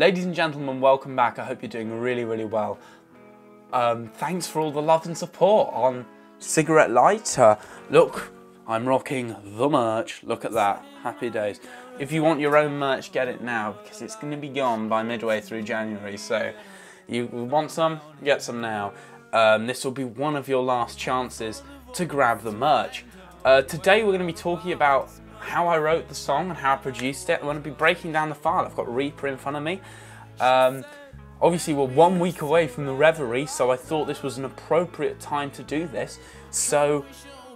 Ladies and gentlemen, welcome back. I hope you're doing really, really well. Um, thanks for all the love and support on Cigarette Lighter. Look, I'm rocking the merch. Look at that. Happy days. If you want your own merch, get it now because it's going to be gone by midway through January. So, you want some? Get some now. Um, this will be one of your last chances to grab the merch. Uh, today, we're going to be talking about how I wrote the song and how I produced it. I'm going to be breaking down the file. I've got Reaper in front of me. Um, obviously, we're one week away from the Reverie, so I thought this was an appropriate time to do this. So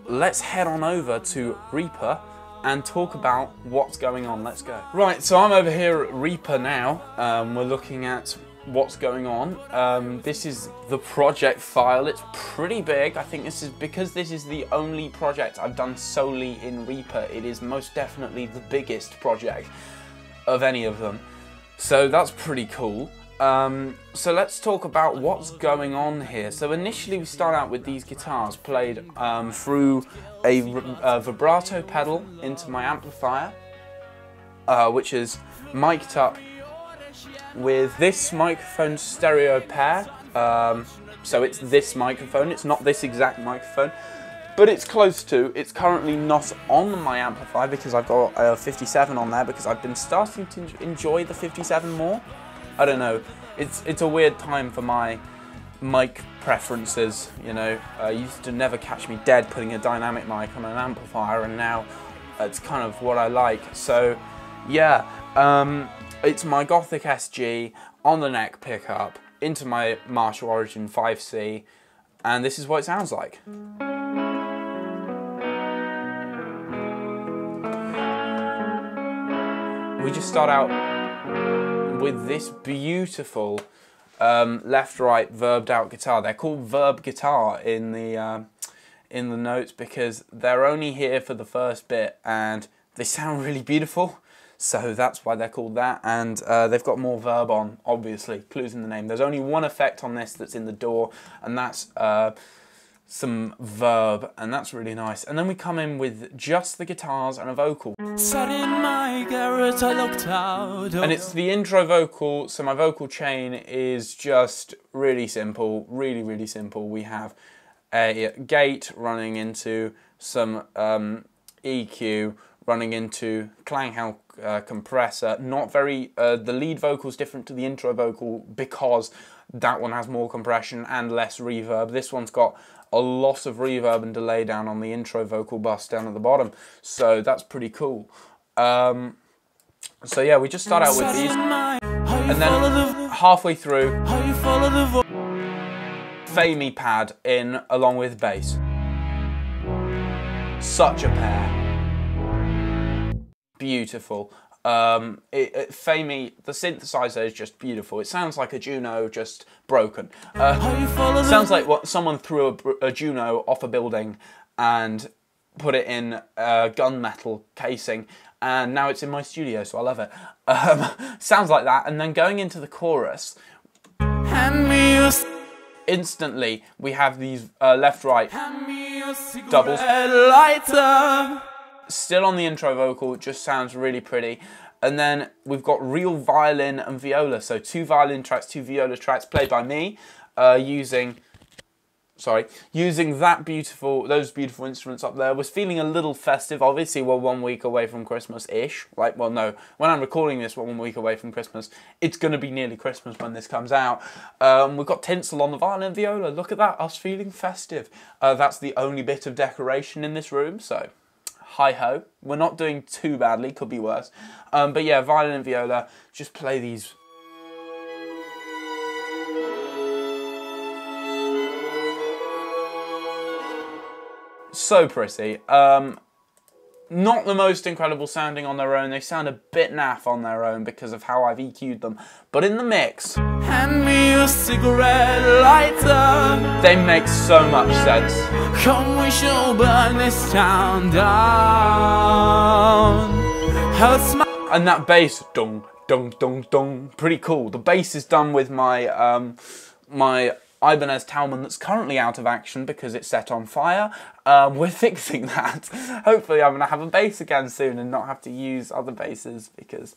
let's head on over to Reaper and talk about what's going on. Let's go. Right, so I'm over here at Reaper now. Um, we're looking at what's going on. Um, this is the project file. It's pretty big. I think this is because this is the only project I've done solely in Reaper. It is most definitely the biggest project of any of them. So that's pretty cool. Um, so let's talk about what's going on here. So initially we start out with these guitars played um, through a, a, vibrato pedal into my amplifier, uh, which is mic'd up with this microphone stereo pair. Um, so it's this microphone, it's not this exact microphone, but it's close to. It's currently not on my amplifier because I've got a 57 on there because I've been starting to enjoy the 57 more. I don't know. It's it's a weird time for my mic preferences. You know, I used to never catch me dead putting a dynamic mic on an amplifier, and now it's kind of what I like. So, yeah. Um, it's my Gothic SG on the neck pickup into my Marshall Origin 5C and this is what it sounds like. We just start out with this beautiful um, left-right verbed out guitar. They're called verb guitar in the uh, in the notes because they're only here for the first bit and they sound really beautiful. So that's why they're called that. And uh, they've got more verb on, obviously, clues in the name. There's only one effect on this that's in the door, and that's uh, some verb, and that's really nice. And then we come in with just the guitars and a vocal. Garret, and it's the intro vocal, so my vocal chain is just really simple, really, really simple. We have a gate running into some um, EQ, running into Klanghelm uh, compressor. Not very, uh, the lead vocal is different to the intro vocal because that one has more compression and less reverb. This one's got a lot of reverb and delay down on the intro vocal bus down at the bottom. So that's pretty cool. Um, so yeah, we just start out with these. And then halfway through, Faemi pad in along with bass. Such a pair beautiful. Um, it, it, Faemi, the synthesizer is just beautiful. It sounds like a Juno just broken. Uh, sounds like what someone threw a, a, Juno off a building and put it in a gunmetal casing, and now it's in my studio, so I love it. Um, sounds like that, and then going into the chorus. Instantly, we have these uh, left-right doubles still on the intro vocal, just sounds really pretty. And then we've got real violin and viola. So two violin tracks, two viola tracks played by me uh, using, sorry, using that beautiful, those beautiful instruments up there. Was feeling a little festive. Obviously, we're one week away from Christmas-ish. Like, well, no, when I'm recording this, we're one week away from Christmas. It's going to be nearly Christmas when this comes out. Um, we've got tinsel on the violin and viola. Look at that, us feeling festive. Uh, that's the only bit of decoration in this room, so hi ho. We're not doing too badly, could be worse. Um, but yeah, violin and viola, just play these. So pretty. Um, not the most incredible sounding on their own. They sound a bit naff on their own because of how I've EQ'd them. But in the mix, hand me a cigarette lighter. They make so much sense. Come, we shall burn this town down. And that bass, dong, dong, dong, dong, pretty cool. The bass is done with my um, my Ibanez Talman that's currently out of action because it's set on fire. Um, we're fixing that. Hopefully I'm going to have a bass again soon and not have to use other basses because,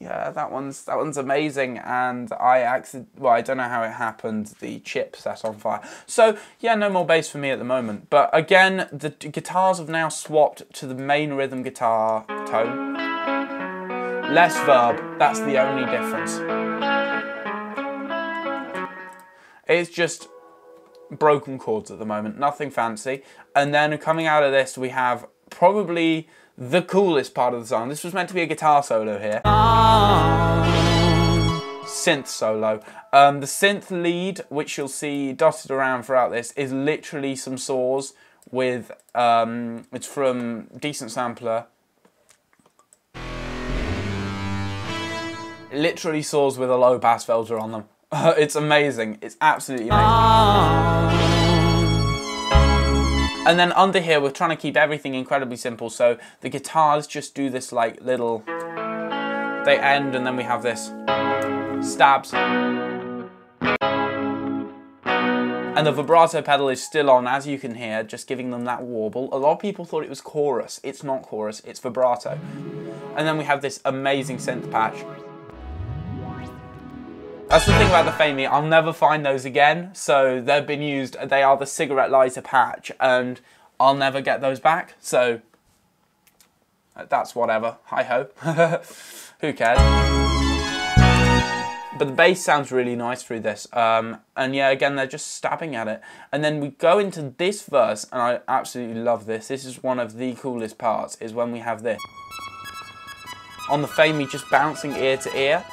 yeah, that one's that one's amazing, and I actually well, I don't know how it happened. The chip set on fire. So yeah, no more bass for me at the moment. But again, the guitars have now swapped to the main rhythm guitar tone. Less verb. That's the only difference. It's just broken chords at the moment, nothing fancy. And then coming out of this, we have probably the coolest part of the song. This was meant to be a guitar solo here. Synth solo. Um, the synth lead, which you'll see dotted around throughout this, is literally some saws with, um, it's from Decent Sampler. Literally saws with a low pass filter on them. it's amazing. It's absolutely amazing. Ah. And then under here, we're trying to keep everything incredibly simple. So the guitars just do this like little, they end and then we have this stabs. And the vibrato pedal is still on, as you can hear, just giving them that warble. A lot of people thought it was chorus. It's not chorus, it's vibrato. And then we have this amazing synth patch. That's the thing about the Faemi, I'll never find those again. So they've been used, they are the cigarette lighter patch, and I'll never get those back. So that's whatever. Hi ho. Who cares? But the bass sounds really nice through this. Um, and yeah, again, they're just stabbing at it. And then we go into this verse, and I absolutely love this. This is one of the coolest parts, is when we have this. On the Faemi, just bouncing ear to ear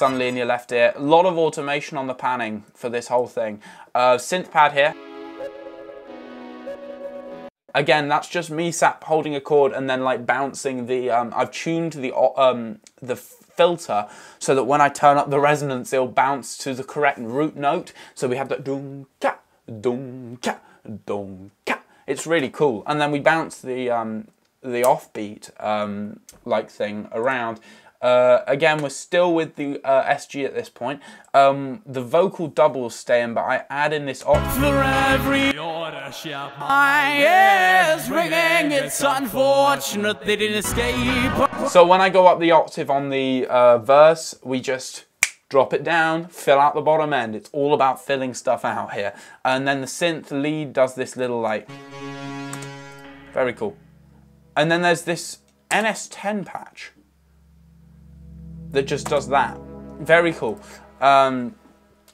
suddenly in your left ear. A lot of automation on the panning for this whole thing. Uh, synth pad here. Again, that's just me sat holding a chord and then like bouncing the, um, I've tuned the, um, the filter so that when I turn up the resonance, it'll bounce to the correct root note. So we have that dum ka, dum ka, dum ka. It's really cool. And then we bounce the, um, the offbeat um, like thing around uh, again, we're still with the uh, SG at this point. Um, the vocal doubles staying, but I add in this octave. For every order my ears ringing. It's unfortunate they didn't escape. So when I go up the octave on the uh, verse, we just drop it down, fill out the bottom end. It's all about filling stuff out here. And then the synth lead does this little like, very cool. And then there's this NS10 patch that just does that. Very cool. Um,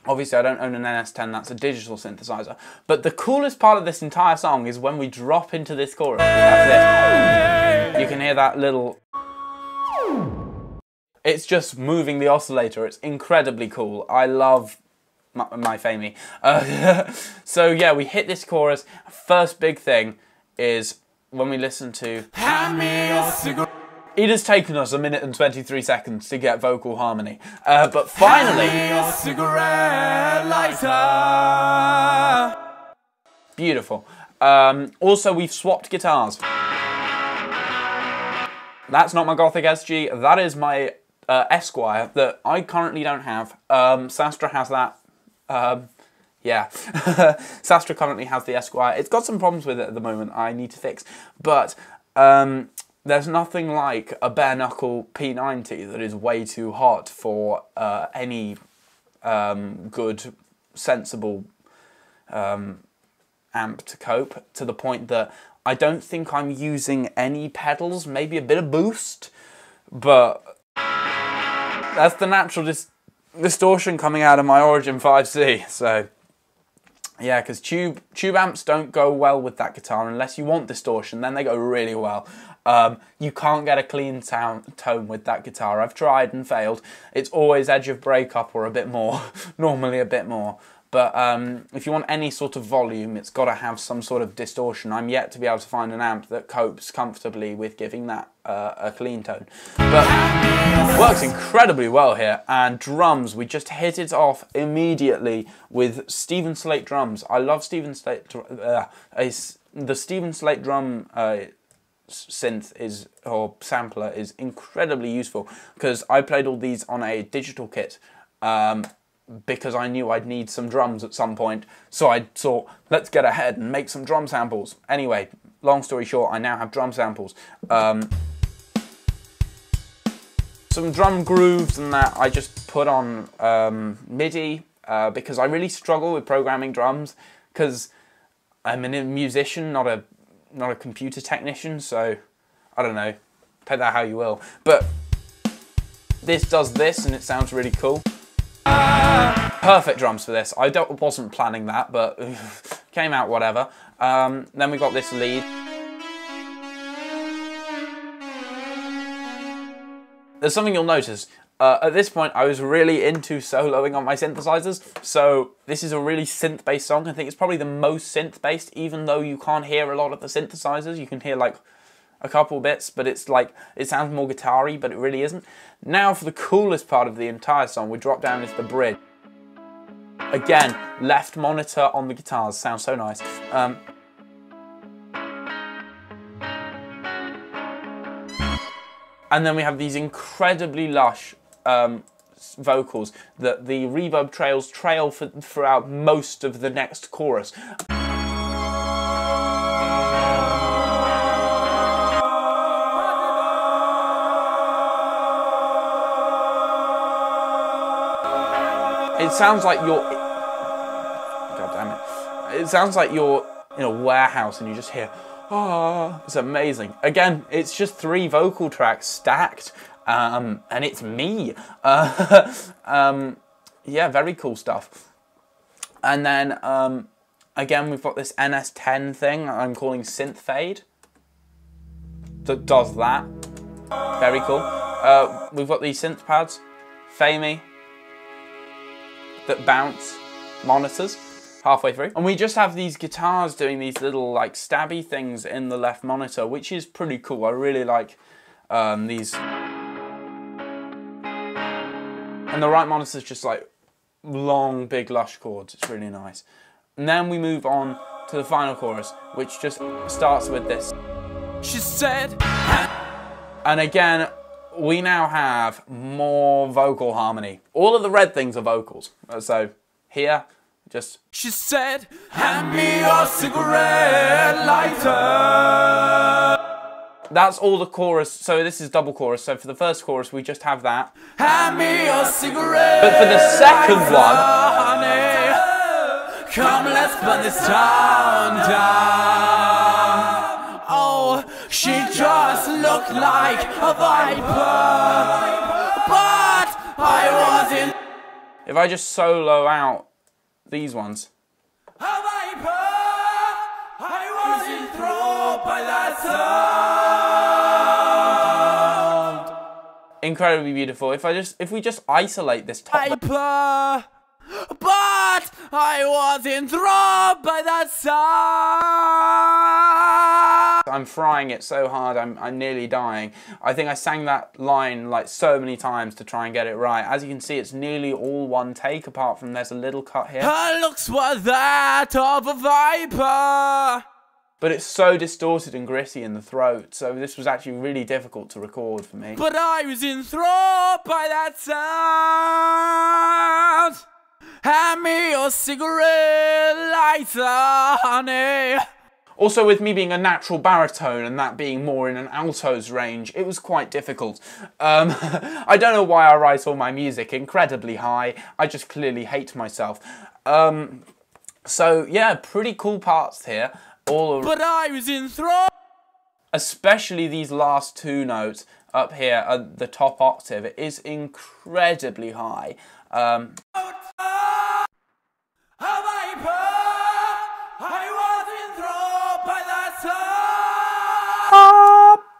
obviously, I don't own an NS10, that's a digital synthesizer. But the coolest part of this entire song is when we drop into this chorus. You can hear that little. It's just moving the oscillator. It's incredibly cool. I love my, my Faemi. Uh, so yeah, we hit this chorus. First big thing is when we listen to. It has taken us a minute and 23 seconds to get vocal harmony. Uh, but finally... Cigarette Lighter. Beautiful. Um, also, we've swapped guitars. That's not my Gothic SG, that is my uh, Esquire that I currently don't have. Um, Sastra has that. Um, yeah, Sastra currently has the Esquire. It's got some problems with it at the moment I need to fix. But um, there's nothing like a bare knuckle P90 that is way too hot for uh, any um, good, sensible um, amp to cope, to the point that I don't think I'm using any pedals, maybe a bit of boost, but that's the natural dis distortion coming out of my Origin 5C, so yeah, because tube tube amps don't go well with that guitar unless you want distortion. Then they go really well. Um, you can't get a clean tone with that guitar. I've tried and failed. It's always edge of breakup or a bit more, normally a bit more. But um, if you want any sort of volume, it's got to have some sort of distortion. I'm yet to be able to find an amp that copes comfortably with giving that uh, a clean tone. But works incredibly well here. And drums, we just hit it off immediately with Steven Slate drums. I love Steven Slate. Uh, the Steven Slate drum uh, synth is or sampler is incredibly useful because I played all these on a digital kit um, because I knew I'd need some drums at some point. So I thought, let's get ahead and make some drum samples. Anyway, long story short, I now have drum samples. Um, some drum grooves and that I just put on um, MIDI uh, because I really struggle with programming drums because I'm a musician, not a not a computer technician. So I don't know, take that how you will. But this does this and it sounds really cool. Perfect drums for this. I wasn't planning that, but came out whatever. Um, then we got this lead. There's something you'll notice. Uh, at this point, I was really into soloing on my synthesizers, so this is a really synth-based song. I think it's probably the most synth-based, even though you can't hear a lot of the synthesizers. You can hear like a couple bits, but it's like, it sounds more guitar y, but it really isn't. Now for the coolest part of the entire song, we drop down into the bridge. Again, left monitor on the guitars, sounds so nice. Um, and then we have these incredibly lush um, vocals that the reverb trails trail for, throughout most of the next chorus. It sounds like you're. God damn it! It sounds like you're in a warehouse and you just hear oh, it's amazing. Again, it's just three vocal tracks stacked, um, and it's me. Uh, um, yeah, very cool stuff. And then um, again, we've got this NS10 thing I'm calling Synth Fade that does that. Very cool. Uh, we've got these synth pads, Faemi, that bounce monitors halfway through. And we just have these guitars doing these little like stabby things in the left monitor, which is pretty cool. I really like um, these. And the right monitor's just like long, big, lush chords. It's really nice. And then we move on to the final chorus, which just starts with this. She said. And again, we now have more vocal harmony. All of the red things are vocals. Uh, so here, just. She said, Hand me your cigarette lighter. That's all the chorus. So this is double chorus. So for the first chorus, we just have that. Hand me your cigarette. But for the second one, honey, come let's burn this town down. She just looked like a viper, but I wasn't. If I just solo out these ones. Incredibly beautiful. If I just if we just isolate this top but I was enthralled by that sound. I'm frying it so hard, I'm, I'm nearly dying. I think I sang that line like so many times to try and get it right. As you can see, it's nearly all one take, apart from there's a little cut here. Her looks were that of a viper. But it's so distorted and gritty in the throat, so this was actually really difficult to record for me. But I was enthralled by that sound. Hand me your cigarette lighter, honey. Also, with me being a natural baritone and that being more in an alto's range, it was quite difficult. Um, I don't know why I write all my music incredibly high. I just clearly hate myself. Um, so yeah, pretty cool parts here. All but I was in enthralled. Especially these last two notes up here at the top octave. It is incredibly high. Um,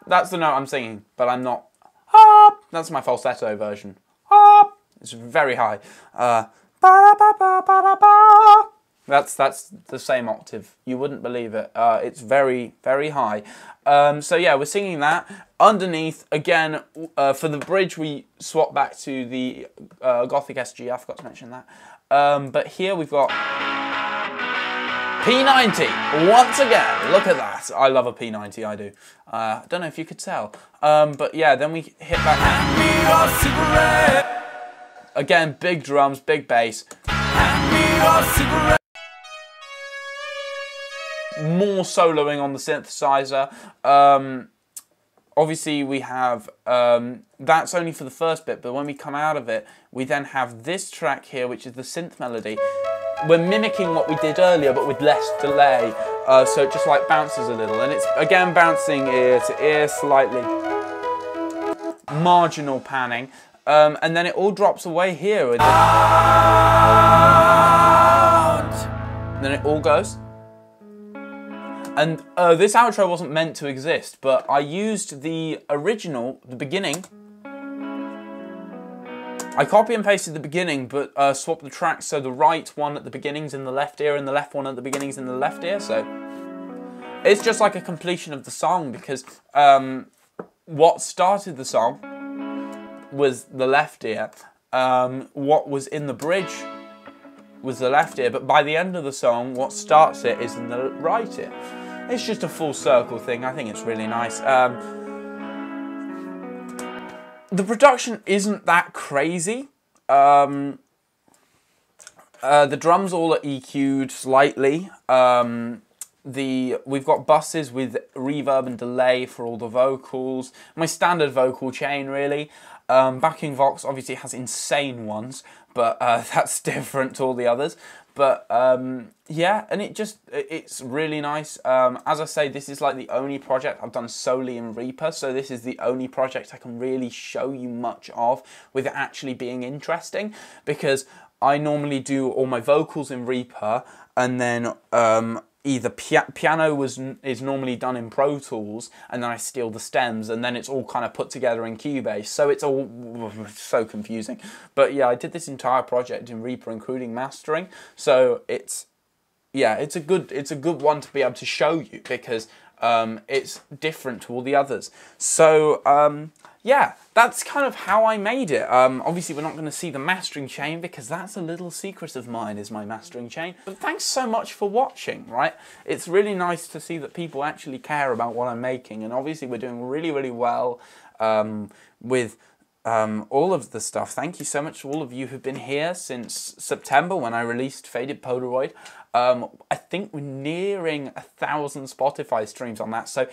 That's the note I'm singing, but I'm not. That's my falsetto version. It's very high. Uh, that's that's the same octave. You wouldn't believe it. Uh, it's very very high. Um, so yeah, we're singing that. Underneath, again, uh, for the bridge, we swap back to the uh, Gothic SG. I forgot to mention that. Um, but here we've got P90, once again, look at that. I love a P90, I do. I uh, don't know if you could tell. Um, but yeah, then we hit back. Again, big drums, big bass. More soloing on the synthesizer. Um, obviously we have um, that's only for the first bit but when we come out of it we then have this track here which is the synth melody we're mimicking what we did earlier but with less delay uh, so it just like bounces a little and it's again bouncing ear to ear slightly marginal panning um, and then it all drops away here it. then it all goes and uh, this outro wasn't meant to exist, but I used the original, the beginning. I copy and pasted the beginning, but uh, swapped the tracks so the right one at the beginning's in the left ear and the left one at the beginning's in the left ear. So it's just like a completion of the song because um, what started the song was the left ear. Um, what was in the bridge was the left ear, but by the end of the song, what starts it is in the right ear. It's just a full circle thing. I think it's really nice. Um, the production isn't that crazy. Um, uh, the drums all are EQ'd slightly. Um, the we've got buses with reverb and delay for all the vocals. My standard vocal chain, really. Um, backing Vox obviously has insane ones, but uh, that's different to all the others. But um, yeah, and it just it's really nice. Um, as I say, this is like the only project I've done solely in Reaper, so this is the only project I can really show you much of with it actually being interesting because I normally do all my vocals in Reaper and then um, either pia- piano was is normally done in Pro Tools, and then I steal the stems, and then it's all kind of put together in Cubase. So it's all so confusing. But yeah, I did this entire project in Reaper, including mastering. So it's yeah, it's a good it's a good one to be able to show you because um, it's different to all the others. So um, yeah, that's kind of how I made it. Um, obviously, we're not going to see the mastering chain because that's a little secret of mine is my mastering chain. But thanks so much for watching, right? It's really nice to see that people actually care about what I'm making. And obviously, we're doing really, really well um, with um, all of the stuff. Thank you so much to all of you who've been here since September when I released Faded Polaroid. Um, I think we're nearing a thousand Spotify streams on that. So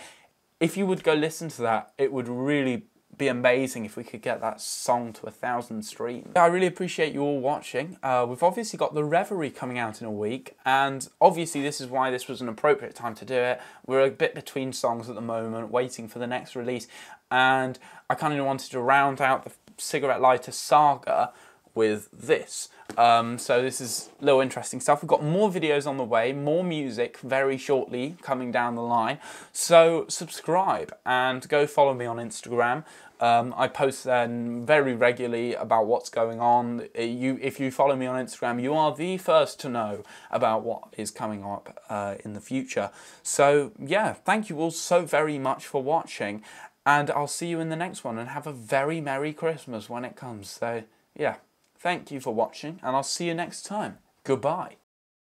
if you would go listen to that, it would really be amazing if we could get that song to a thousand streams. I really appreciate you all watching. Uh, we've obviously got the Reverie coming out in a week, and obviously this is why this was an appropriate time to do it. We're a bit between songs at the moment, waiting for the next release, and I kind of wanted to round out the cigarette lighter saga with this. Um, so this is a little interesting stuff. We've got more videos on the way, more music very shortly coming down the line. So subscribe and go follow me on Instagram. Um, I post then very regularly about what's going on. Uh, you, if you follow me on Instagram, you are the first to know about what is coming up uh, in the future. So yeah, thank you all so very much for watching, and I'll see you in the next one. And have a very merry Christmas when it comes. So yeah, thank you for watching, and I'll see you next time. Goodbye.